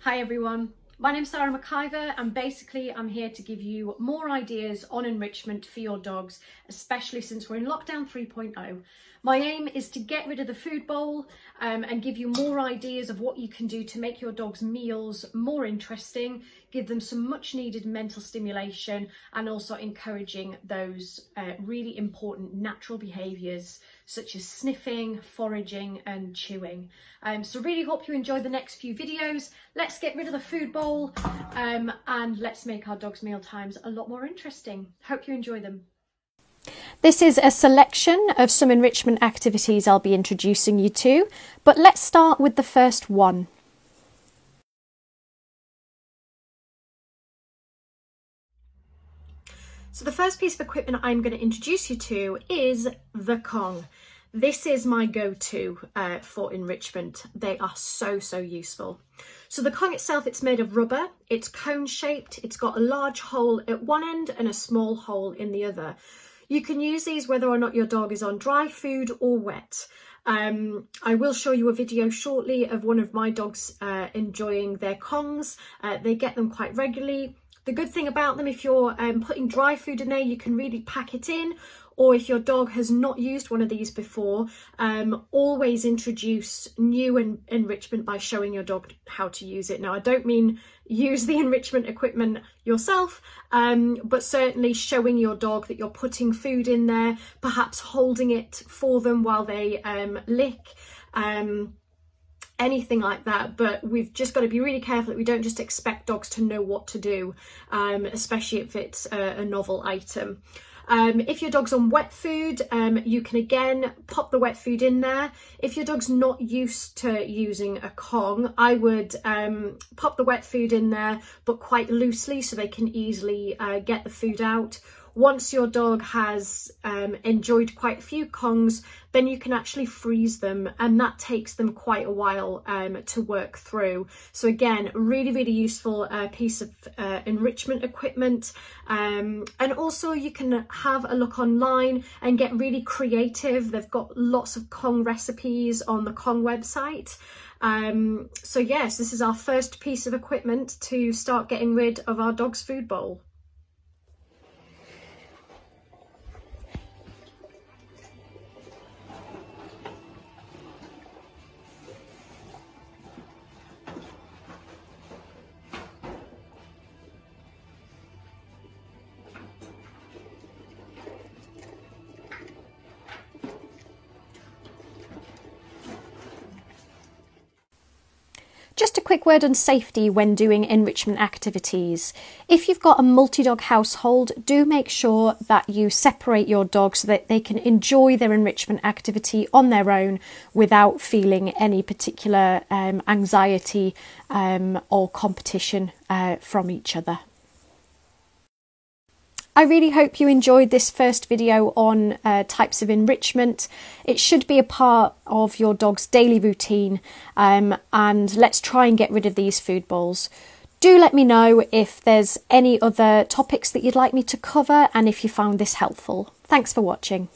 Hi everyone, my name's Sara McIver and basically I'm here to give you more ideas on enrichment for your dogs, especially since we're in lockdown 3.0. My aim is to get rid of the food bowl um, and give you more ideas of what you can do to make your dog's meals more interesting, give them some much needed mental stimulation and also encouraging those uh, really important natural behaviours such as sniffing, foraging and chewing. Um, so really hope you enjoy the next few videos. Let's get rid of the food bowl um, and let's make our dogs' meal times a lot more interesting. Hope you enjoy them. This is a selection of some enrichment activities I'll be introducing you to, but let's start with the first one. So the first piece of equipment I'm going to introduce you to is the Kong. This is my go-to uh, for enrichment. They are so, so useful. So the Kong itself, it's made of rubber, it's cone shaped, it's got a large hole at one end and a small hole in the other. You can use these whether or not your dog is on dry food or wet. Um, I will show you a video shortly of one of my dogs uh, enjoying their Kongs. Uh, they get them quite regularly. The good thing about them, if you're um, putting dry food in there, you can really pack it in or if your dog has not used one of these before, um, always introduce new en enrichment by showing your dog how to use it. Now, I don't mean use the enrichment equipment yourself, um, but certainly showing your dog that you're putting food in there, perhaps holding it for them while they um, lick. Um, anything like that but we've just got to be really careful that we don't just expect dogs to know what to do um, especially if it's a, a novel item um, if your dog's on wet food, um, you can again pop the wet food in there. If your dog's not used to using a Kong, I would um, pop the wet food in there, but quite loosely so they can easily uh, get the food out once your dog has um, enjoyed quite a few kongs, then you can actually freeze them and that takes them quite a while um, to work through. So again, really, really useful uh, piece of uh, enrichment equipment. Um, and also you can have a look online and get really creative. They've got lots of Kong recipes on the Kong website. Um, so yes, this is our first piece of equipment to start getting rid of our dog's food bowl. Just a quick word on safety when doing enrichment activities. If you've got a multi-dog household, do make sure that you separate your dogs so that they can enjoy their enrichment activity on their own without feeling any particular um, anxiety um, or competition uh, from each other. I really hope you enjoyed this first video on uh, types of enrichment. It should be a part of your dog's daily routine um, and let's try and get rid of these food bowls. Do let me know if there's any other topics that you'd like me to cover and if you found this helpful. Thanks for watching.